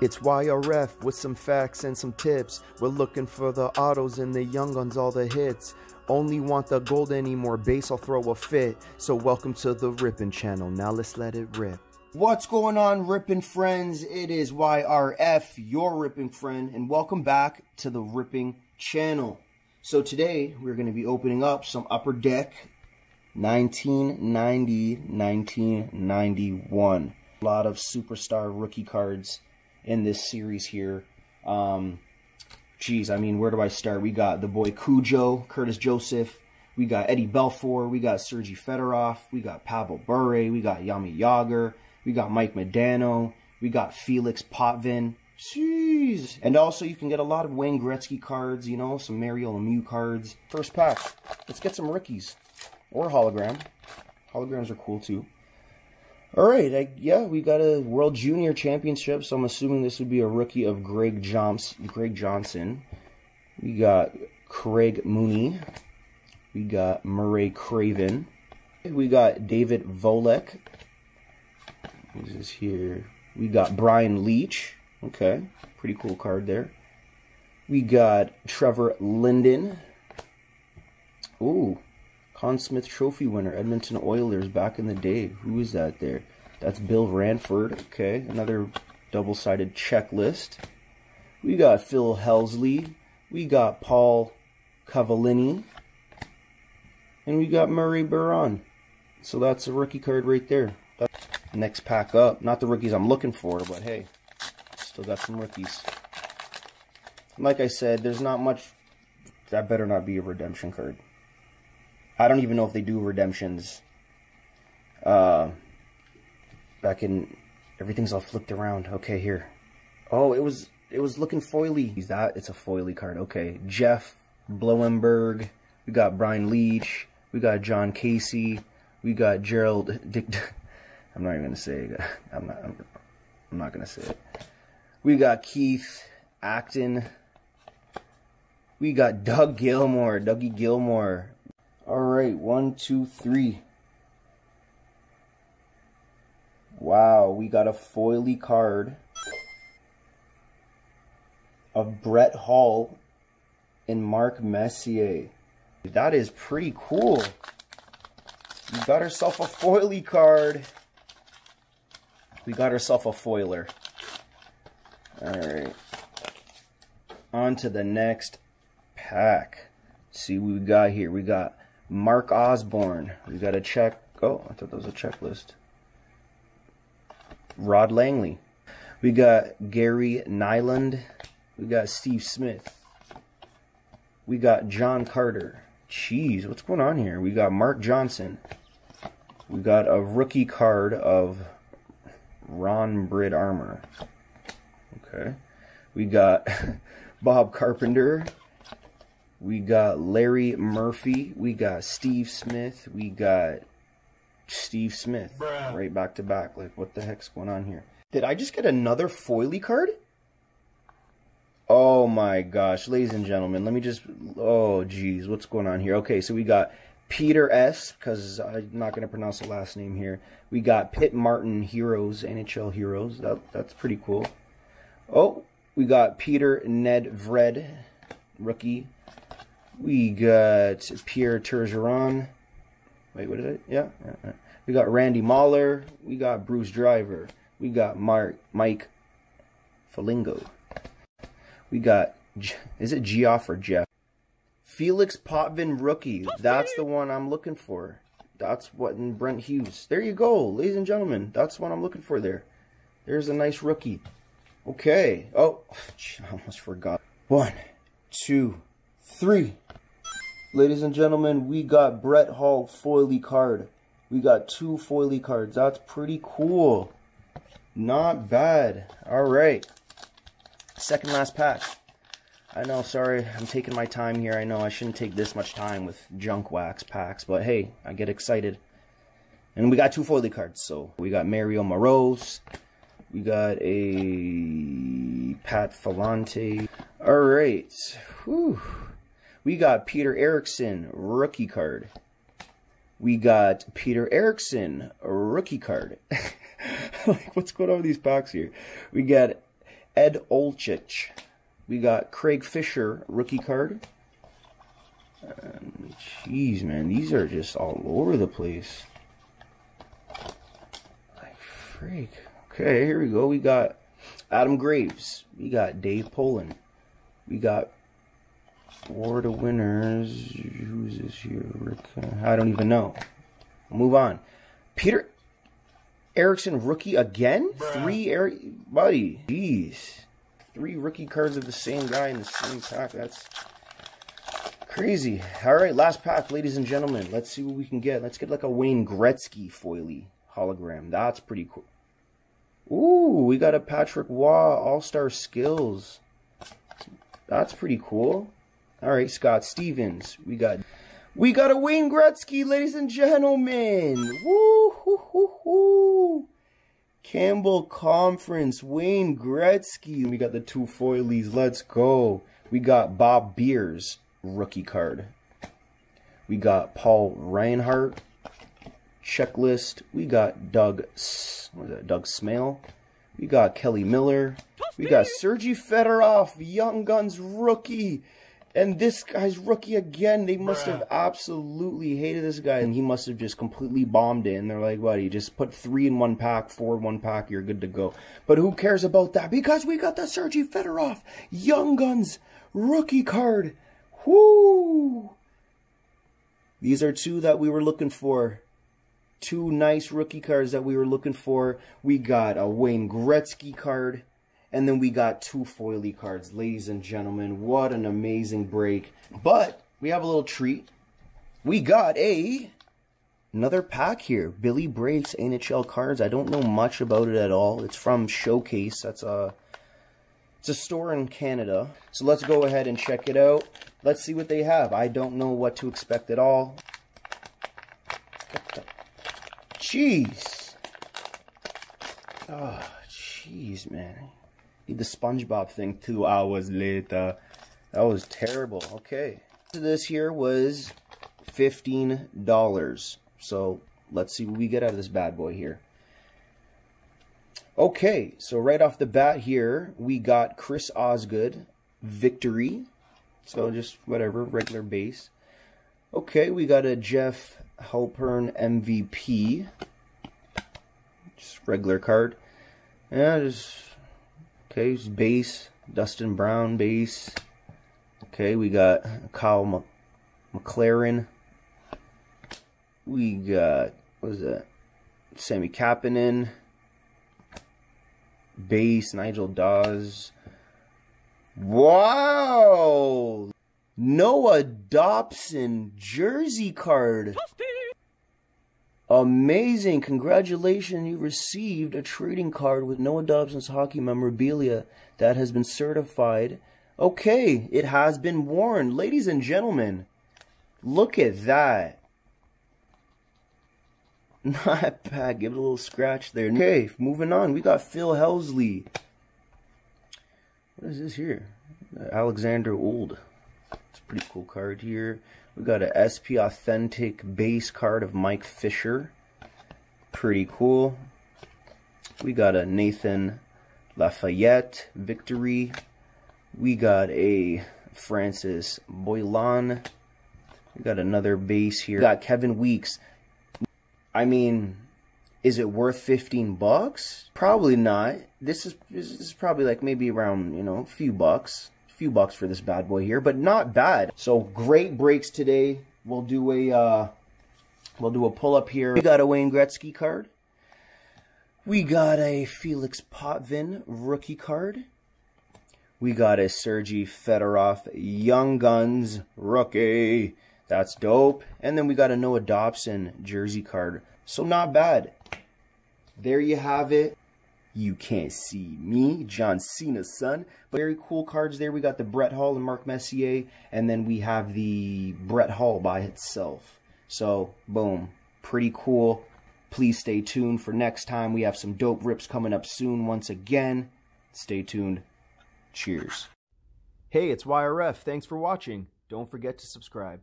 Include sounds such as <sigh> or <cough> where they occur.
It's YRF with some facts and some tips. We're looking for the autos and the young guns, all the hits. Only want the gold anymore, base I'll throw a fit. So welcome to the Rippin' channel, now let's let it rip. What's going on, Rippin' friends? It is YRF, your Ripping friend, and welcome back to the Ripping channel. So today, we're going to be opening up some Upper Deck 1990-1991. A lot of superstar rookie cards in this series here. Um, geez, I mean, where do I start? We got the boy Cujo, Curtis Joseph. We got Eddie Belfour. We got Sergey Fedorov. We got Pavel Bure. We got Yami Yager. We got Mike Modano. We got Felix Potvin. Jeez. And also, you can get a lot of Wayne Gretzky cards, you know, some Mario Lemieux cards. First pack. Let's get some rookies. Or hologram. Holograms are cool, too. All right, I, yeah, we got a World Junior Championship, so I'm assuming this would be a rookie of Greg Johnson. Greg Johnson. We got Craig Muni. We got Murray Craven. We got David Volek. This here? We got Brian Leetch. Okay, pretty cool card there. We got Trevor Linden. Ooh, Conn Smythe Trophy winner, Edmonton Oilers back in the day. Who is that there? That's Bill Ranford. Okay, another double-sided checklist. We got Phil Housley. We got Paul Cavallini. And we got Murray Baron. So that's a rookie card right there. That's next pack up. Not the rookies I'm looking for, but hey, still got some rookies. Like I said, there's not much. That better not be a redemption card. I don't even know if they do redemptions. Uh, back in everything's all flipped around. Okay, here. Oh, it was it was looking foily. Is that it's a foily card? Okay, Jeff Bloemberg. We got Brian Leetch. We got Jon Casey. We got Gerald <laughs> Dick. I'm not even gonna say it. <laughs> I'm not. I'm, I'm not gonna say it. We got Keith Acton. We got Doug Gilmour, Dougie Gilmour. All right, one, two, three. Wow, we got a foily card of Brett Hull and Mark Messier. That is pretty cool. We got ourselves a foily card. We got ourselves a foiler. All right. On to the next pack. Let's see what we got here. We got Mark Osborne. We got a check. Oh, I thought that was a checklist. Rod Langway. We got Gary Nylund. We got Steve Smith. We got John Carter. Jeez, what's going on here? We got Mark Johnson. We got a rookie card of Ron Brind'Amour. Okay. We got <laughs> Bob Carpenter. We got Larry Murphy. We got Steve Smith. We got Steve Smith. Bruh. Right back to back. Like, what the heck's going on here? Did I just get another foily card? Oh my gosh, ladies and gentlemen, let me just, oh geez, what's going on here? Okay, so we got Peter S, because I'm not going to pronounce the last name here. We got Pit Martin Heroes, NHL Heroes. That, that's pretty cool. Oh, we got Peter Nedved, rookie. We got Pierre Turgeon. Wait, what did I? Yeah, yeah. We got Randy Mahler. We got Bruce Driver. We got Mark Mike Foligno. We got is it Geoff or Jeff? Felix Potvin rookie. That's the one I'm looking for. That's what in Brent Hughes. There you go, ladies and gentlemen. That's what I'm looking for there. There's a nice rookie. Okay. Oh, <laughs> I almost forgot. One, two, three. Ladies and gentlemen, we got Brett Hull foily card. We got two foily cards. That's pretty cool. Not bad. All right. Second last pack. I know, sorry, I'm taking my time here. I know I shouldn't take this much time with junk wax packs, but hey, I get excited. And we got two foily cards. So we got Mario Marois. We got a Pat Falante. All right. Whew. We got Peter Eriksson, rookie card. We got Peter Eriksson, rookie card. <laughs> like, what's going on with these packs here? We got Ed Olczyk. We got Craig Fisher, rookie card. Jeez, man, these are just all over the place. Like, freak. Okay, here we go. We got Adam Graves. We got Dave Poland. We got The winners. Who's this here? Uh, I don't even know. move on. Peter Eriksson rookie again? Bruh. Three Eric buddy. Jeez. Three rookie cards of the same guy in the same pack. That's crazy. Alright, last pack, ladies and gentlemen. Let's see what we can get. Let's get like a Wayne Gretzky foily hologram. That's pretty cool. Ooh, we got a Patrick Roy All-Star Skills. That's pretty cool. All right, Scott Stevens. We got we got a Wayne Gretzky, ladies and gentlemen. Woo hoo hoo hoo. Campbell Conference, Wayne Gretzky. We got the two foilies. Let's go. We got Bob Beers, rookie card. We got Paul Reinhart, checklist. We got Doug, what is that, Doug Smail. We got Kelly Miller. We got Sergey Fedorov, Young Guns rookie. And this guy's rookie again. They must have absolutely hated this guy, and he must have just completely bombed it. And they're like, buddy, just put three in one pack, four in one pack, you're good to go. But who cares about that? Because we got the Sergey Fedorov Young Guns rookie card. Whoo! These are two that we were looking for. Two nice rookie cards that we were looking for. We got a Wayne Gretzky card and then we got two foily cards. Ladies and gentlemen, what an amazing break. But we have a little treat. We got a another pack here. Billy Breaks NHL cards. I don't know much about it at all. It's from Showcase. That's a it's a store in Canada. So let's go ahead and check it out. Let's see what they have. I don't know what to expect at all. Jeez. Oh, jeez, man the SpongeBob thing two hours later. That was terrible. Okay. This here was $15. So let's see what we get out of this bad boy here. Okay, so right off the bat here, we got Chris Osgood, Victory. So just whatever, regular base. Okay, we got a Jeff Halpern MVP. Just regular card. Yeah, just Okay, base. Dustin Brown, base. Okay, we got Kyle McLaren. We got, what is that? Sami Kapanen. Base, Nigel Dawes. Wow! Noah Dobson jersey card. Amazing. Congratulations. You received a trading card with Noah Dobson's hockey memorabilia that has been certified. Okay, it has been worn. Ladies and gentlemen, look at that. <laughs> Not bad. Give it a little scratch there. Okay, moving on. We got Phil Housley. What is this here? Alexander Old. It's a pretty cool card here. We got a SP Authentic base card of Mike Fisher. Pretty cool. We got a Nathan Lafayette victory. We got a Francis Bouillon. We got another base here. We got Kevin Weeks. I mean, is it worth 15 bucks? Probably not. This is this is probably like maybe around, you know, a few bucks few bucks for this bad boy here, but not bad. So great breaks today. We'll do a uh, we'll do a pull up here. We got a Wayne Gretzky card. We got a Felix Potvin rookie card. We got a Sergey Fedorov Young Guns rookie. That's dope. And then we got a Noah Dobson jersey card. So not bad. There you have it. You can't see me, John Cena's son. But very cool cards there. We got the Brett Hull and Mark Messier, and then we have the Brett Hull by itself. So, boom. Pretty cool. Please stay tuned for next time. We have some dope rips coming up soon once again. Stay tuned. Cheers. Hey, it's YRF. Thanks for watching. Don't forget to subscribe.